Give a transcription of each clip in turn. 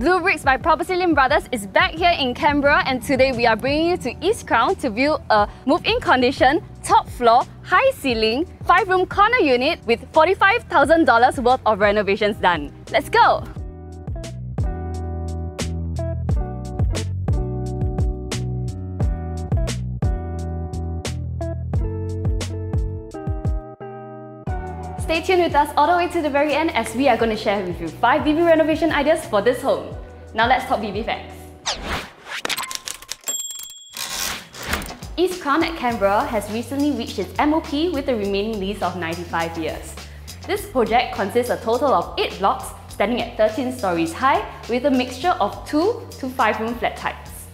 bleubricks by Property Brothers is back here in Canberra and today we are bringing you to East Crown to view a move-in condition, top floor, high ceiling, 5-room corner unit with $45,000 worth of renovations done. Let's go! Stay tuned with us all the way to the very end as we are going to share with you 5 BB renovation ideas for this home. Now let's talk BB facts. East Crown at Canberra has recently reached its MOP with a remaining lease of 95 years. This project consists a total of 8 blocks standing at 13 stories high with a mixture of 2 to 5 room flat types.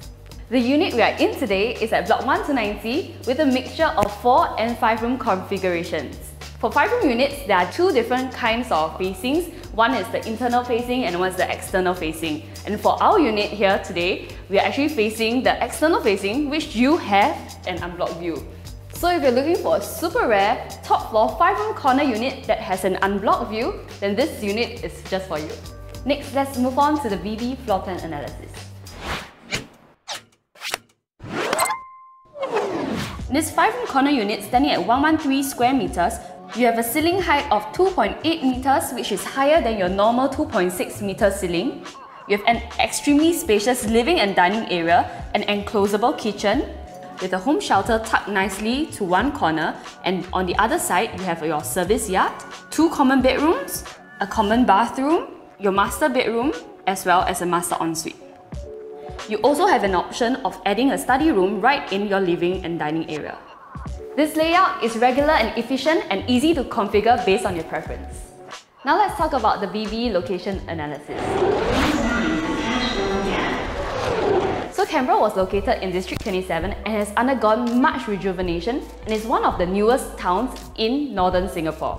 The unit we are in today is at Block 1 to 90 with a mixture of 4 and 5 room configurations. For 5-room units, there are two different kinds of facings. One is the internal facing and one is the external facing. And for our unit here today, we are actually facing the external facing, which you have an unblocked view. So if you're looking for a super rare, top floor 5-room corner unit that has an unblocked view, then this unit is just for you. Next, let's move on to the BB floor plan analysis. This 5-room corner unit standing at 113 square meters you have a ceiling height of 2.8 meters, which is higher than your normal 2.6 meter ceiling. You have an extremely spacious living and dining area, an enclosable kitchen, with a home shelter tucked nicely to one corner, and on the other side, you have your service yard, two common bedrooms, a common bathroom, your master bedroom, as well as a master ensuite. You also have an option of adding a study room right in your living and dining area. This layout is regular and efficient and easy to configure based on your preference. Now let's talk about the BB location analysis. So Canberra was located in District 27 and has undergone much rejuvenation and is one of the newest towns in northern Singapore.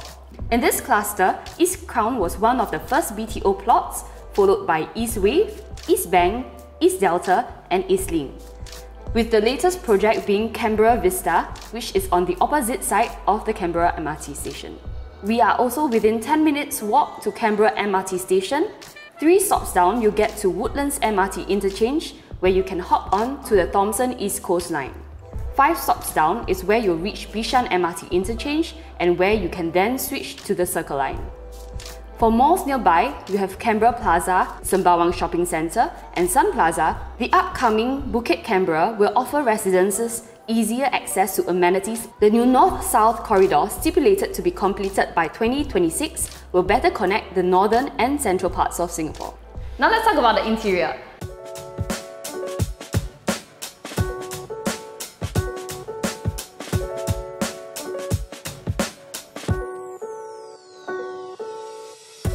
In this cluster, East Crown was one of the first BTO plots, followed by East Wave, East Bank, East Delta and East Link with the latest project being Canberra Vista, which is on the opposite side of the Canberra MRT station. We are also within 10 minutes walk to Canberra MRT station. Three stops down, you get to Woodlands MRT interchange, where you can hop on to the Thomson East Coast Line. Five stops down is where you'll reach Bishan MRT interchange and where you can then switch to the Circle Line. For malls nearby, you have Canberra Plaza, Sembawang Shopping Centre, and Sun Plaza. The upcoming Bukit Canberra will offer residences easier access to amenities. The new North-South corridor, stipulated to be completed by 2026, will better connect the northern and central parts of Singapore. Now let's talk about the interior.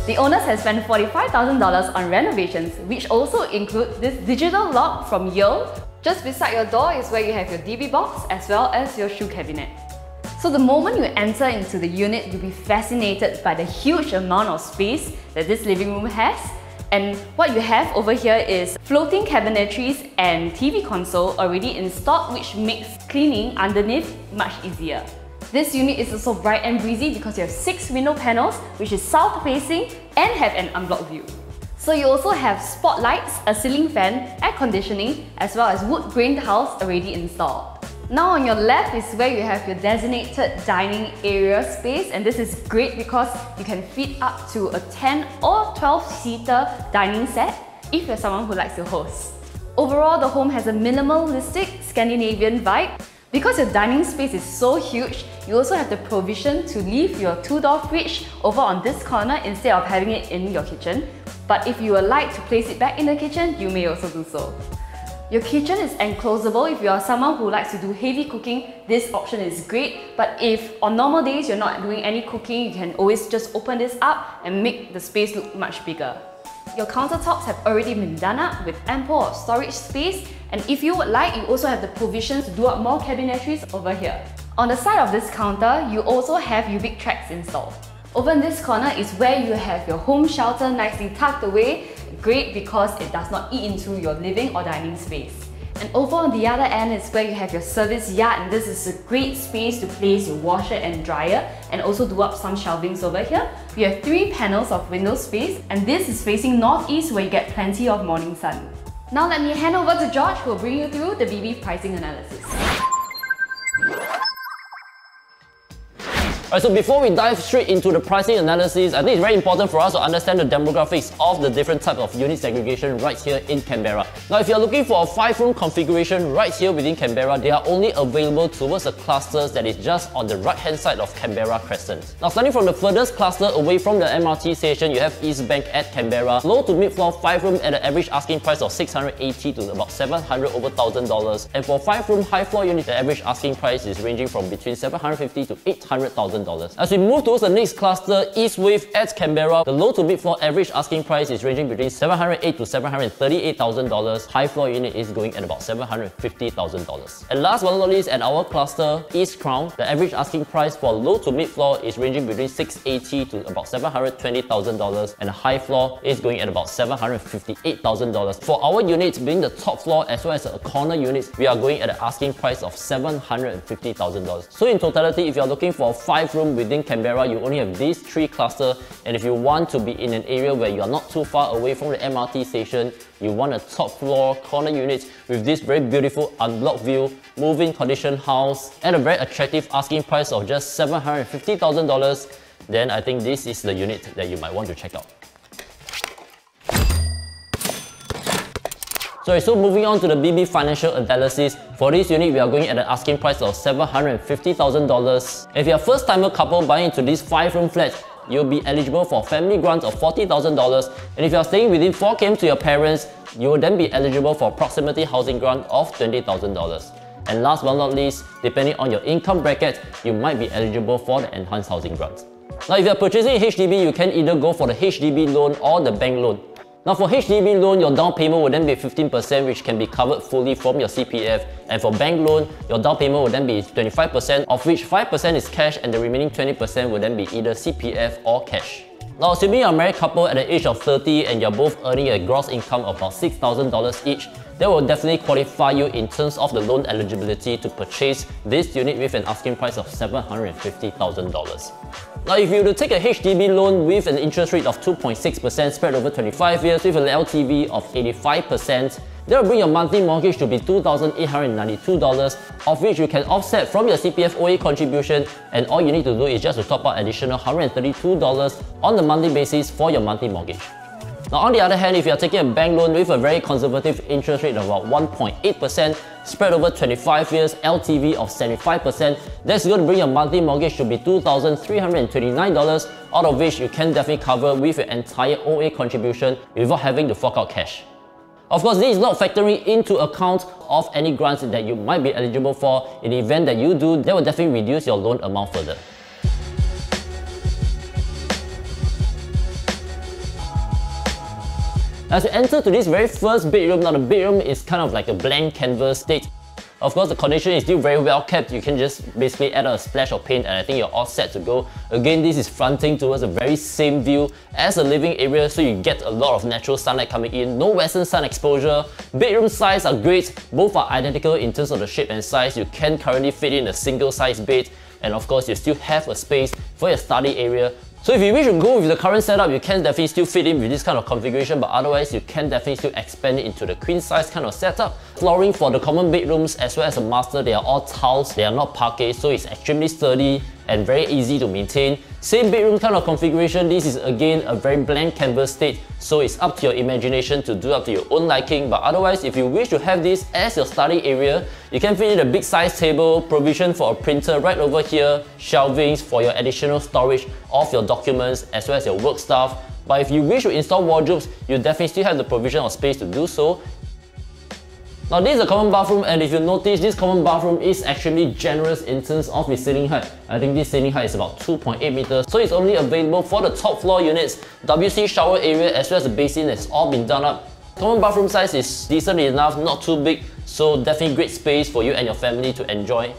The owners have spent $45,000 on renovations, which also include this digital lock from Yale. Just beside your door is where you have your DB box as well as your shoe cabinet. So the moment you enter into the unit, you'll be fascinated by the huge amount of space that this living room has. And what you have over here is floating cabinetries and TV console already installed which makes cleaning underneath much easier. This unit is also bright and breezy because you have 6 window panels which is south facing and have an unblocked view. So you also have spotlights, a ceiling fan, air conditioning, as well as wood grain tiles already installed. Now on your left is where you have your designated dining area space and this is great because you can fit up to a 10 or 12 seater dining set if you're someone who likes to host. Overall, the home has a minimalistic Scandinavian vibe because your dining space is so huge, you also have the provision to leave your two-door fridge over on this corner instead of having it in your kitchen. But if you would like to place it back in the kitchen, you may also do so. Your kitchen is enclosable. If you are someone who likes to do heavy cooking, this option is great. But if on normal days you're not doing any cooking, you can always just open this up and make the space look much bigger. Your countertops have already been done up with ample storage space and if you would like, you also have the provisions to do up more cabinetries over here. On the side of this counter, you also have UVic tracks installed. Over in this corner is where you have your home shelter nicely tucked away. Great because it does not eat into your living or dining space. And over on the other end is where you have your service yard and this is a great space to place your washer and dryer and also do up some shelvings over here. We have three panels of window space and this is facing northeast where you get plenty of morning sun. Now let me hand over to George who will bring you through the BB pricing analysis. Right, so before we dive straight into the pricing analysis, I think it's very important for us to understand the demographics of the different types of unit segregation right here in Canberra. Now, if you're looking for a five-room configuration right here within Canberra, they are only available towards the clusters that is just on the right-hand side of Canberra Crescent. Now, starting from the furthest cluster away from the MRT station, you have East Bank at Canberra. Low to mid-floor five-room at an average asking price of 680 to about 700 over thousand dollars. And for five-room high-floor unit, the average asking price is ranging from between 750 to 800,000 $1,000. As we move towards the next cluster, East Wave at Canberra, the low to mid floor average asking price is ranging between $708 to $738,000. High floor unit is going at about $750,000. And last but not least, at our cluster, East Crown, the average asking price for low to mid floor is ranging between $680 to about $720,000 and the high floor is going at about $758,000. For our units being the top floor as well as a corner units, we are going at an asking price of $750,000. So in totality, if you're looking for 5 room within Canberra, you only have these three clusters. And if you want to be in an area where you are not too far away from the MRT station, you want a top floor corner unit with this very beautiful unblocked view, moving condition house, at a very attractive asking price of just $750,000, then I think this is the unit that you might want to check out. Sorry, so moving on to the BB financial analysis. For this unit, we are going at an asking price of $750,000. If you're a first-timer couple buying into this 5-room flat, you'll be eligible for family grant of $40,000 and if you're staying within 4 km to your parents, you will then be eligible for proximity housing grant of $20,000. And last but not least, depending on your income bracket, you might be eligible for the enhanced housing grant. Now if you're purchasing HDB, you can either go for the HDB loan or the bank loan. Now for HDB loan, your down payment will then be 15% which can be covered fully from your CPF. And for bank loan, your down payment will then be 25% of which 5% is cash and the remaining 20% will then be either CPF or cash. Now assuming you're a married couple at the age of 30 and you're both earning a gross income of about $6,000 each, that will definitely qualify you in terms of the loan eligibility to purchase this unit with an asking price of $750,000. Now if you were to take a HDB loan with an interest rate of 2.6% spread over 25 years with an LTV of 85%, that will bring your monthly mortgage to be $2,892, of which you can offset from your CPF OA contribution and all you need to do is just to top up additional $132 on the monthly basis for your monthly mortgage. Now on the other hand, if you are taking a bank loan with a very conservative interest rate of about 1.8%, spread over 25 years, LTV of 75%, that's going to bring your monthly mortgage to be $2,329, out of which you can definitely cover with your entire OA contribution without having to fork out cash. Of course, this is not factoring into account of any grants that you might be eligible for. In the event that you do, that will definitely reduce your loan amount further. As you enter to this very first bedroom, now the bedroom is kind of like a blank canvas state. Of course, the condition is still very well kept. You can just basically add a splash of paint and I think you're all set to go. Again, this is fronting towards the very same view as the living area, so you get a lot of natural sunlight coming in. No western sun exposure. Bedroom size are great. Both are identical in terms of the shape and size. You can currently fit in a single size bed and of course you still have a space for your study area so if you wish to go with the current setup, you can definitely still fit in with this kind of configuration, but otherwise you can definitely still expand it into the queen size kind of setup. Flooring for the common bedrooms as well as the master, they are all tiles, they are not parquet, so it's extremely sturdy and very easy to maintain. Same bedroom kind of configuration, this is again a very blank canvas state, so it's up to your imagination to do up to your own liking, but otherwise if you wish to have this as your study area, you can fit in a big size table, provision for a printer right over here, shelvings for your additional storage of your documents as well as your work stuff. But if you wish to install wardrobes, you definitely still have the provision of space to do so. Now this is a common bathroom and if you notice this common bathroom is actually generous in terms of the ceiling height. I think this ceiling height is about 2.8 meters so it's only available for the top floor units. WC shower area as well as the basin has all been done up. Common bathroom size is decent enough, not too big so definitely great space for you and your family to enjoy.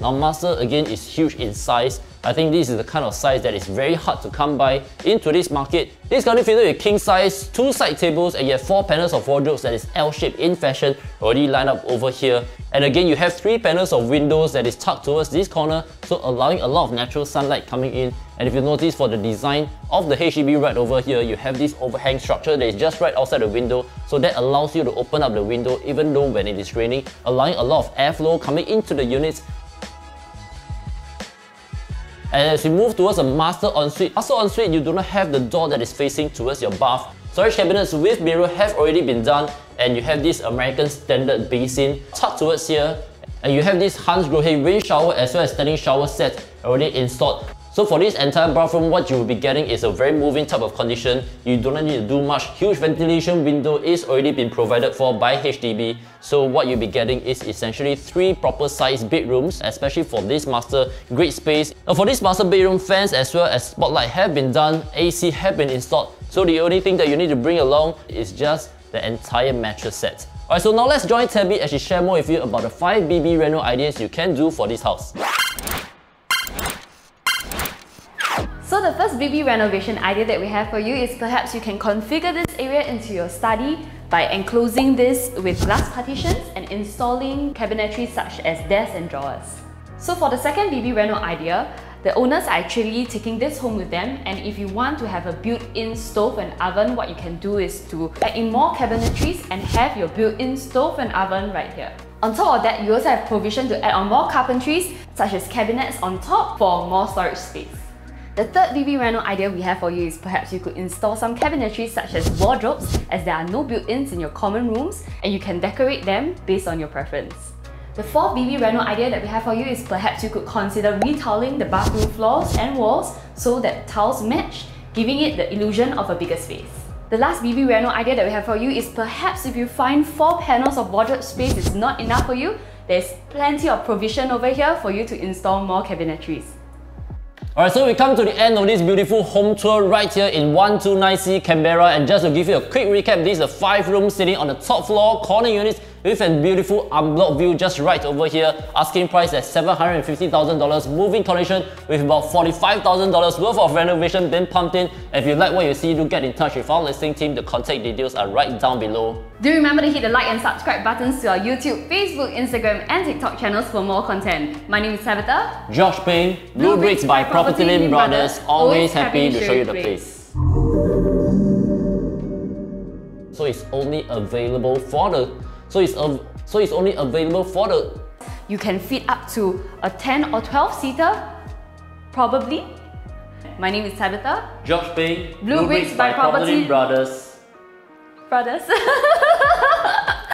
Now master again is huge in size I think this is the kind of size that is very hard to come by in today's market. This currently fitted with king size, two side tables, and you have four panels of wardrobes that is L-shaped in fashion already lined up over here. And again, you have three panels of windows that is tucked towards this corner, so allowing a lot of natural sunlight coming in. And if you notice for the design of the HDB right over here, you have this overhang structure that is just right outside the window, so that allows you to open up the window even though when it is raining, allowing a lot of airflow coming into the units and as we move towards a master ensuite, master ensuite you do not have the door that is facing towards your bath. Storage cabinets with mirror have already been done and you have this American standard basin tucked towards here and you have this Hansgrohe rain shower as well as standing shower set already installed. So for this entire bathroom, what you will be getting is a very moving type of condition. You do not need to do much. Huge ventilation window is already been provided for by HDB. So what you'll be getting is essentially three proper sized bedrooms, especially for this master, great space. Now for this master bedroom, fans as well as spotlight have been done, AC have been installed. So the only thing that you need to bring along is just the entire mattress set. Alright, so now let's join Tabby as she share more with you about the 5 BB reno ideas you can do for this house. So the first BB renovation idea that we have for you is perhaps you can configure this area into your study by enclosing this with glass partitions and installing cabinetry such as desks and drawers. So for the second BB reno idea, the owners are actually taking this home with them and if you want to have a built-in stove and oven, what you can do is to add in more cabinetries and have your built-in stove and oven right here. On top of that, you also have provision to add on more carpentries such as cabinets on top for more storage space. The third BB Reno idea we have for you is perhaps you could install some cabinetry such as wardrobes as there are no built-ins in your common rooms and you can decorate them based on your preference. The fourth BB Reno idea that we have for you is perhaps you could consider retiling the bathroom floors and walls so that tiles match, giving it the illusion of a bigger space. The last BB Reno idea that we have for you is perhaps if you find 4 panels of wardrobe space is not enough for you, there's plenty of provision over here for you to install more cabinetries. Alright, so we come to the end of this beautiful home tour right here in 129C Canberra. And just to give you a quick recap, this is a 5 room sitting on the top floor, corner units with a beautiful unblocked view just right over here. Asking price at $750,000, moving condition with about $45,000 worth of renovation being pumped in. If you like what you see, do get in touch with our listing team. The contact details are right down below. Do remember to hit the like and subscribe buttons to our YouTube, Facebook, Instagram and TikTok channels for more content. My name is Tabitha. Josh Payne, bleubricks by Property Lim Brothers, always happy to show you the place. So it's only available for the so it's, so it's only available for the... You can fit up to a 10 or 12 seater, probably. My name is Tabitha. Josh Payne. Blue, bleubricks by, by Property Brothers. Brothers.